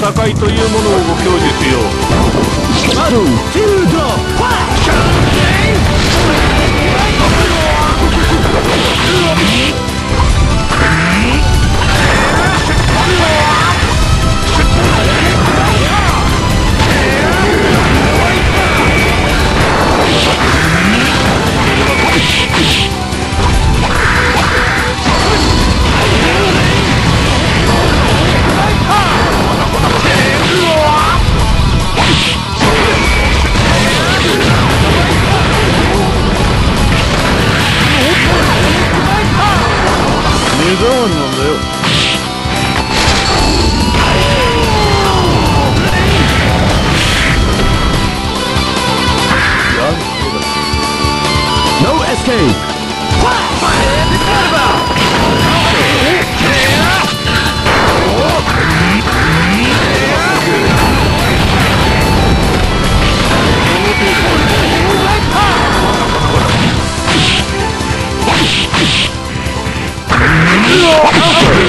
戦いというものをご教授しよ No escape! Okay.